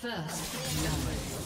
First blood.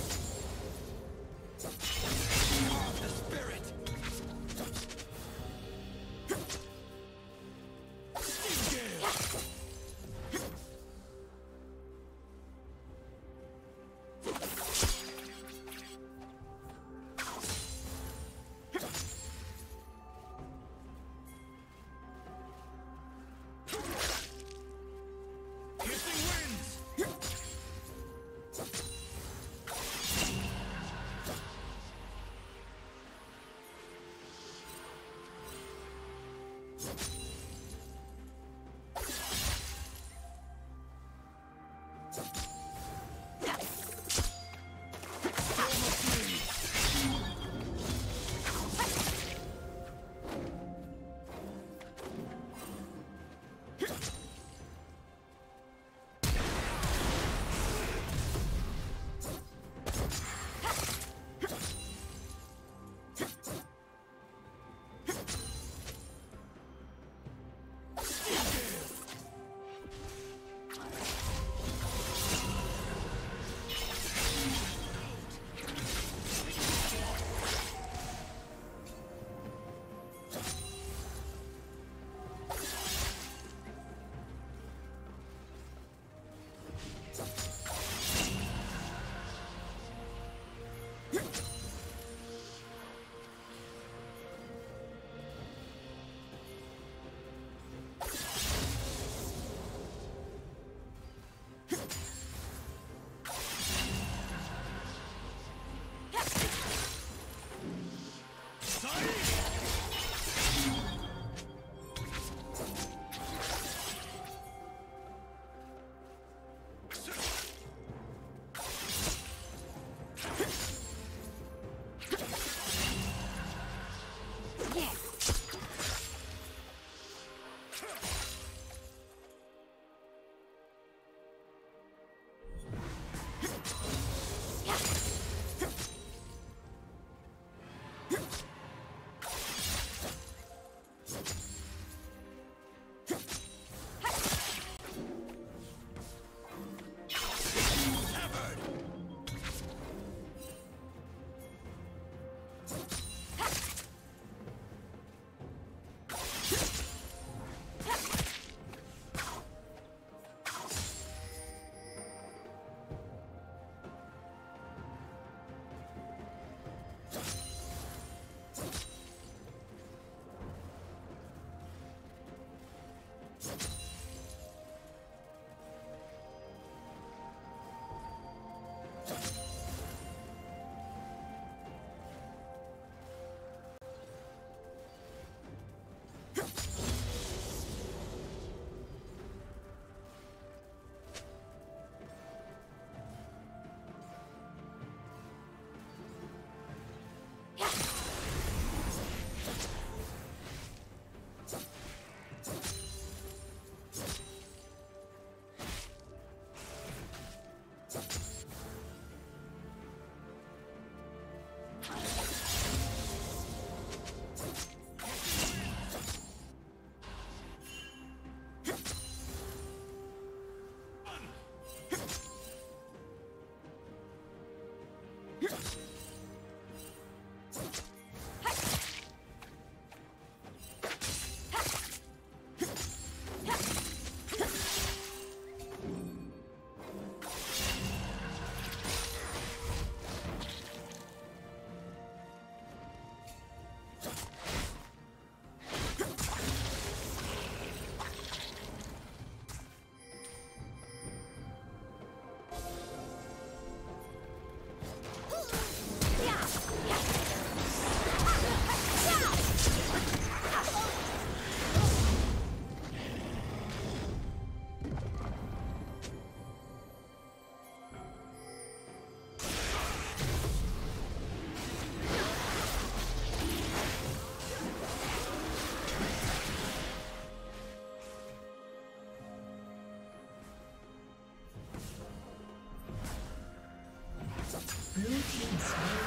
Blue team.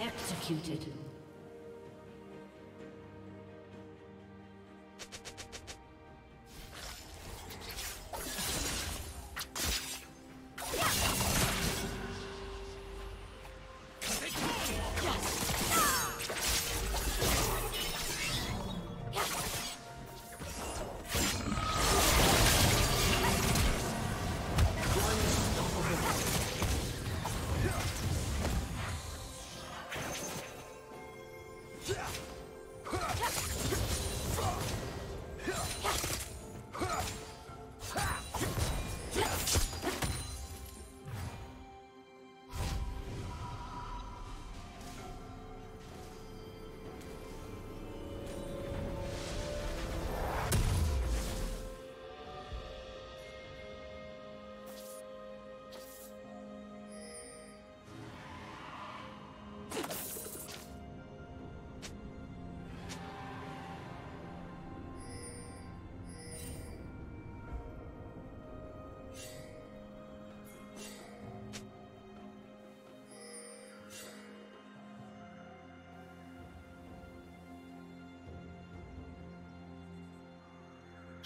Executed.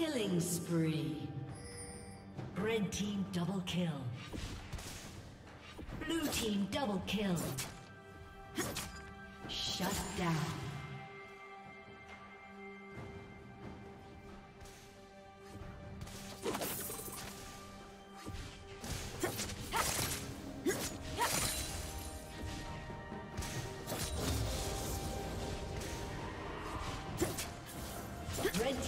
Killing spree. Red team double kill. Blue team double kill. Shut down.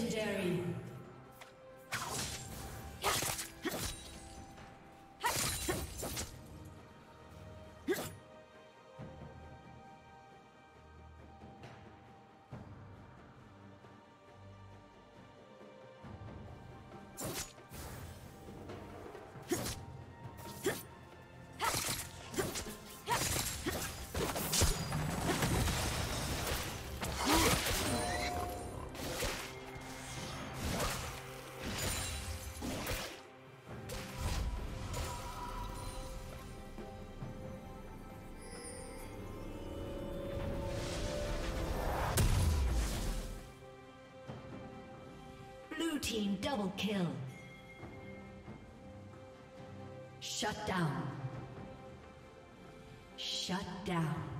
Legendary. Team double kill. Shut down. Shut down.